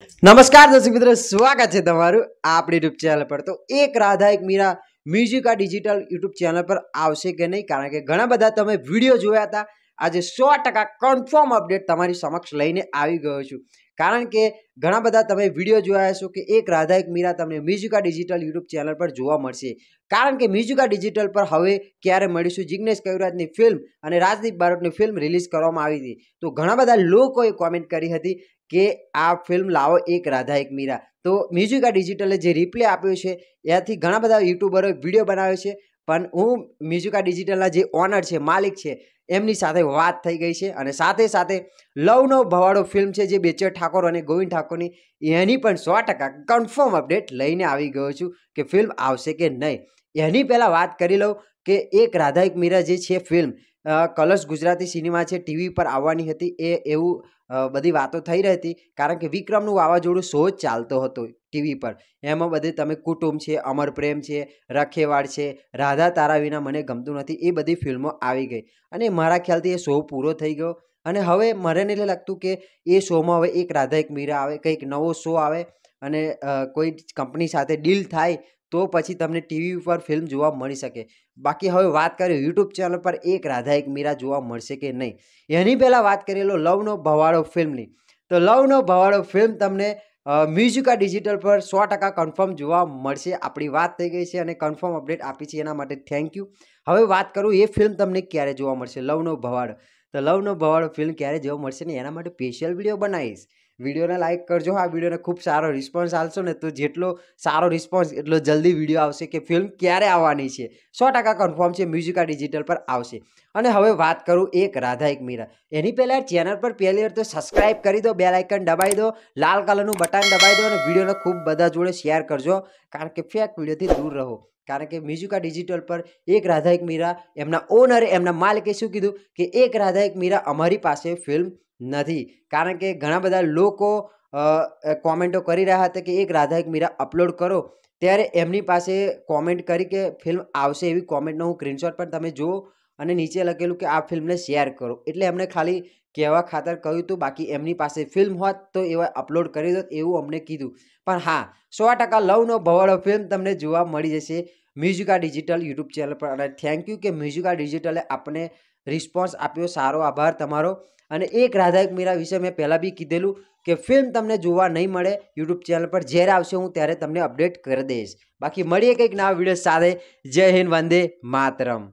નમસ્કાર દર્શક મિત્રો, સ્વાગત છે તમારું આપણી યુટ્યુબ ચેનલ પર. તો એક રાધા, એક મીરા મ્યુઝિક આ ડિજિટલ યુટ્યુબ ચેનલ પર આવશે કે નહીં? કારણ કે ઘણા બધા તમે વીડિયો જોયા હતા. આજે સો ટકા કન્ફર્મ અપડેટ તમારી સમક્ષ લઈને આવી ગયો છું. કારણ કે ઘણા બધા તમે વીડિયો જોયા હશો કે એક રાધા એક મીરા તમને મ્યુઝિકા ડિજિટલ યુટ્યુબ ચેનલ પર જોવા મળશે. કારણ કે મ્યુઝિકા ડિજિટલ પર હવે ક્યારે મળીશું? જિગ્નેશ કવિરાજની ફિલ્મ અને રાજદીપ બારોટની ફિલ્મ રિલીઝ કરવામાં આવી હતી. તો ઘણા બધા લોકોએ કોમેન્ટ કરી હતી કે આ ફિલ્મ લાવો એક રાધા એક મીરા. તો મ્યુઝિકા ડિજિટલે જે રિપ્લે આપ્યો છે એનાથી ઘણા બધા યુટ્યુબરોએ વીડિયો બનાવ્યો છે. પણ હું મ્યુઝિકા ડિજિટલના જે ઓનર છે, માલિક છે એમની સાથે વાત થઈ ગઈ છે અને સાથે સાથે લવનો ભવાડો ફિલ્મ છે જે બેચર ઠાકોર અને ગોવિંદ ઠાકોરની એની પણ સો ટકા કન્ફર્મ અપડેટ લઈને આવી ગયો છું કે ફિલ્મ આવશે કે નહીં. એની પહેલાં વાત કરી લઉં કે એક રાધા એક મીરા જે છે ફિલ્મ કલર્સ ગુજરાતી સિનેમા છે, ટીવી પર આવવાની હતી. એ એવું બધી વાતો થઈ રહી હતી. કારણ કે વિક્રમનું વાવાઝોડું શો જ ચાલતો હતો ટીવી પર. એમાં બધે તમે કુટુંબ છે, અમર પ્રેમ છે રખેવાડ છે, રાધા તારા વિના મને ગમતું નથી, એ બધી ફિલ્મો આવી ગઈ. અને મારા ખ્યાલથી એ શો પૂરો થઈ ગયો. અને હવે મને એટલે લાગતું કે એ શોમાં હવે એક રાધા, એક મીરા આવે, કંઈક નવો શો આવે. અને કોઈ કંપની સાથે ડીલ થાય તો પછી તમને ટીવી ઉપર ફિલ્મ જોવા મળી શકે. બાકી હવે વાત કરીએ યુટ્યુબ ચેનલ પર એક રાધા એક મીરા જોવા મળશે કે નહીં? એની પહેલાં વાત કરેલો લવનો ભવાડો ફિલ્મની તો લવનો ભવાડો ફિલ્મ તમને મ્યુઝિકા ડિજિટલ પર સો ટકા કન્ફર્મ જોવા મળશે. આપણી વાત થઈ ગઈ છે અને કન્ફર્મ અપડેટ આપી છે એના માટે થેન્ક યુ હવે વાત કરું એ ફિલ્મ તમને ક્યારે જોવા મળશે? લવનો ભવાડો. તો લવનો ભવાડો ફિલ્મ ક્યારે જોવા મળશે ને એના માટે સ્પેશિયલ વીડિયો બનાવીશ. વિડીયોને લાઇક કરજો. આ વિડીયોને ખૂબ સારો રિસ્પોન્સ આવશો ને તો જેટલો સારો રિસ્પોન્સ એટલો જલ્દી વીડિયો આવશે કે ફિલ્મ ક્યારે આવવાની છે. સો ટકા કન્ફર્મ છે મ્યુઝિકા ડિજિટલ પર આવશે. અને હવે વાત કરું એક રાધા, એક મીરા. એની પહેલાં ચેનલ પર પહેલી વાર તો સબસ્ક્રાઇબ કરી દો બે લાઇકન દબાઈ દો, લાલ કલરનું બટન દબાઈ દો અને વિડીયોને ખૂબ બધા જોડે શેર કરજો. કારણ કે ફેક વિડીયોથી દૂર રહો. કારણ કે મ્યુઝિકા ડિજિટલ પર એક રાધા, એક મીરા, એમના ઓનરે એમના માલિકે શું કીધું? કે એક રાધા, એક મીરા અમારી પાસે ફિલ્મ નથી. કારણ કે ઘણા બધા લોકો કોમેન્ટો કરી રહ્યા હતા કે એક રાધા એક મીરા અપલોડ કરો, ત્યારે એમની પાસે કોમેન્ટ કરી કે, ફિલ્મ આવશે એવી કોમેન્ટનો હું સ્ક્રીનશોટ પણ તમે જુઓ અને નીચે લખેલું કે આ ફિલ્મને શેર કરો. એટલે એમણે ખાલી કહેવા ખાતર કહ્યું હતું બાકી એમની પાસે ફિલ્મ હોત તો એવા અપલોડ કરી દોત એવું અમને કીધું. પણ હા, સો ટકા લવનો ભવાડો ફિલ્મ તમને જોવા મળી જશે મ્યુઝિકા ડિજિટલ યુટ્યુબ ચેનલ પર. અને થેન્ક યુ કે મ્યુઝિકા ડિજિટલે આપણે રિસ્પોન્સ આપ્યો. સારો આભાર તમારો. અને એક રાધાક મીરા વિશે મેં પહેલાં બી કીધેલું કે ફિલ્મ તમને જોવા નહીં મળે યુટ્યુબ ચેનલ પર. જ્યારે આવશે હું ત્યારે તમને અપડેટ કરી દઈશ. બાકી મળીએ કંઈક નવા વીડિયો સાથે. જય હિન્દ, વંદે માતરમ.